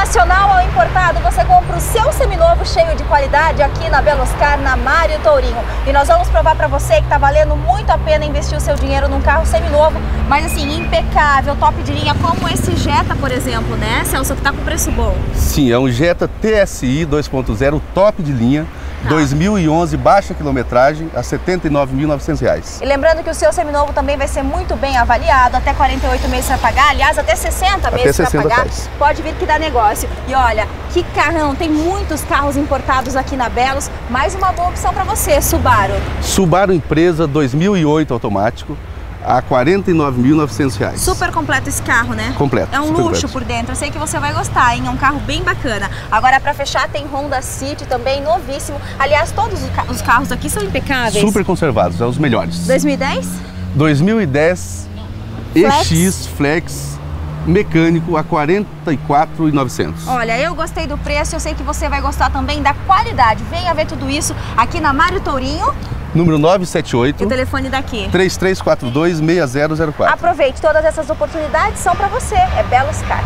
nacional ao importado, você compra o seu seminovo cheio de qualidade aqui na Beloscar, na Mário Tourinho. E nós vamos provar para você que está valendo muito a pena investir o seu dinheiro num carro seminovo, mas assim, impecável, top de linha, como esse Jetta, por exemplo, né, Celso, que está com preço bom. Sim, é um Jetta TSI 2.0 top de linha. 2011, tá. baixa quilometragem, a R$ 79.900. E lembrando que o seu seminovo também vai ser muito bem avaliado, até 48 meses para pagar, aliás, até 60 até meses para pagar. Faz. Pode vir que dá negócio. E olha, que carrão, tem muitos carros importados aqui na Belos, mais uma boa opção para você, Subaru. Subaru Empresa 2008 automático, a R$ 49.900. Super completo esse carro, né? Completo. É um luxo completo. por dentro. Eu sei que você vai gostar, hein? É um carro bem bacana. Agora, para fechar, tem Honda City também, novíssimo. Aliás, todos os carros aqui são impecáveis. Super conservados, é os melhores. 2010? 2010 Flex. EX Flex mecânico a 44,900. Olha, eu gostei do preço, eu sei que você vai gostar também da qualidade. Venha ver tudo isso aqui na Mário Tourinho número 978. E o telefone daqui? 3342 6004. Aproveite, todas essas oportunidades são para você. É Belos Car.